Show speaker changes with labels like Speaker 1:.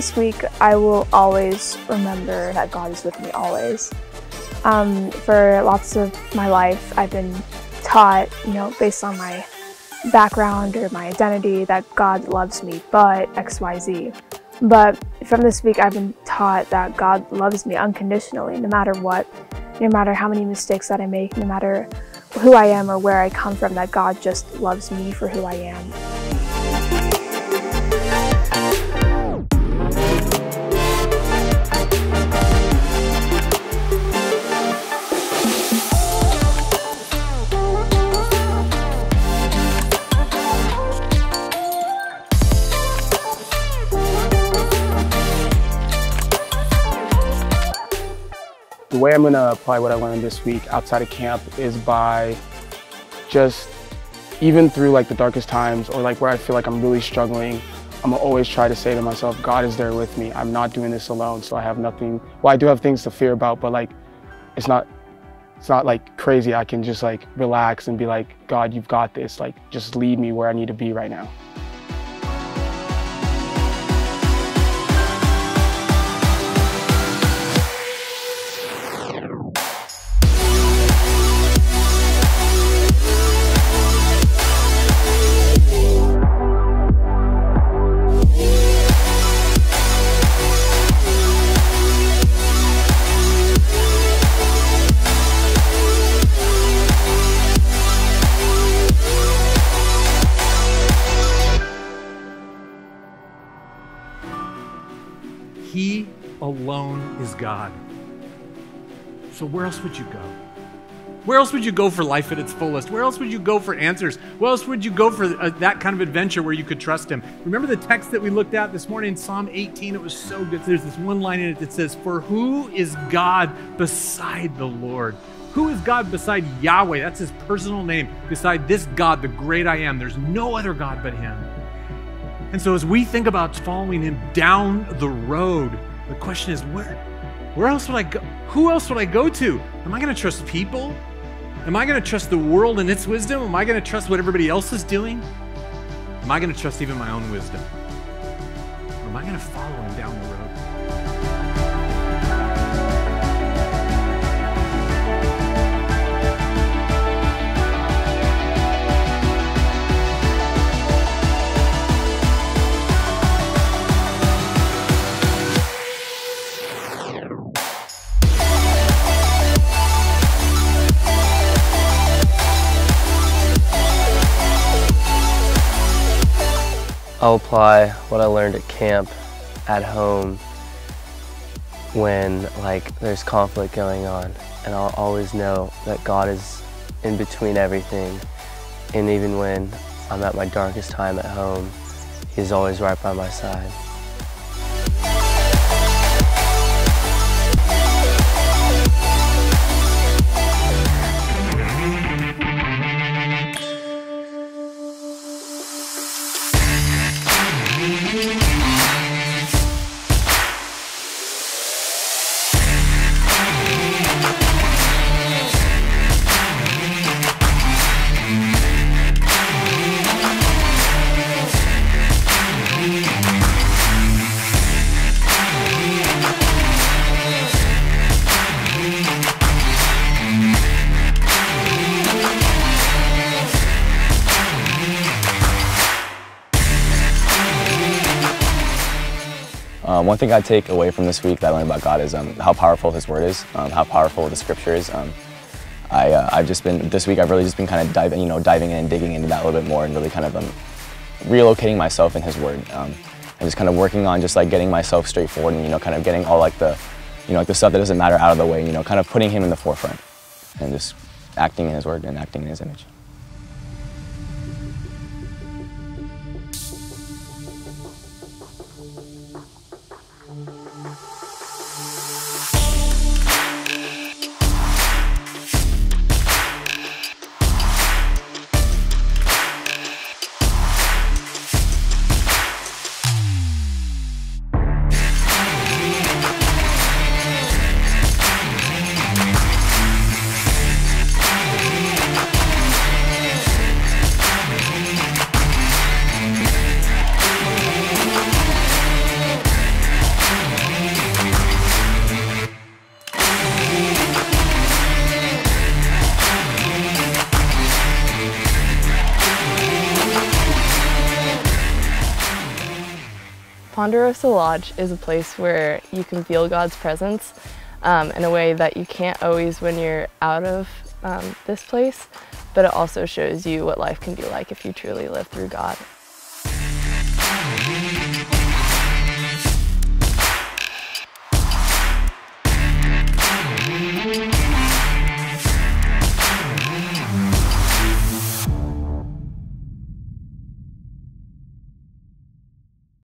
Speaker 1: this week, I will always remember that God is with me always. Um, for lots of my life, I've been taught, you know, based on my background or my identity, that God loves me, but XYZ. But from this week, I've been taught that God loves me unconditionally, no matter what, no matter how many mistakes that I make, no matter who I am or where I come from, that God just loves me for who I am.
Speaker 2: The way I'm gonna apply what I learned this week outside of camp is by just even through like the darkest times or like where I feel like I'm really struggling, I'm always try to say to myself, God is there with me. I'm not doing this alone, so I have nothing. Well, I do have things to fear about, but like it's not it's not like crazy. I can just like relax and be like, God, you've got this. Like just lead me where I need to be right now.
Speaker 3: He alone is God. So where else would you go? Where else would you go for life at its fullest? Where else would you go for answers? Where else would you go for uh, that kind of adventure where you could trust Him? Remember the text that we looked at this morning, Psalm 18? It was so good. There's this one line in it that says, For who is God beside the Lord? Who is God beside Yahweh? That's His personal name. Beside this God, the great I am, there's no other God but Him. And so as we think about following Him down the road, the question is, where? Where else would I go? Who else would I go to? Am I going to trust people? Am I going to trust the world and its wisdom? Am I going to trust what everybody else is doing? Am I going to trust even my own wisdom? Or am I going to follow him down the road?
Speaker 4: I'll apply what I learned at camp at home when like there's conflict going on and I'll always know that God is in between everything and even when I'm at my darkest time at home he's always right by my side.
Speaker 5: Um, one thing I take away from this week that I learned about God is um, how powerful His Word is, um, how powerful the Scripture is. Um, I, uh, I've just been this week. I've really just been kind of diving, you know, diving in and digging into that a little bit more, and really kind of um, relocating myself in His Word, um, and just kind of working on just like getting myself straightforward, and you know, kind of getting all like the, you know, like the stuff that doesn't matter out of the way, and, you know, kind of putting Him in the forefront, and just acting in His Word and acting in His image.
Speaker 6: Ponderosa Lodge is a place where you can feel God's presence um, in a way that you can't always when you're out of um, this place, but it also shows you what life can be like if you truly live through God.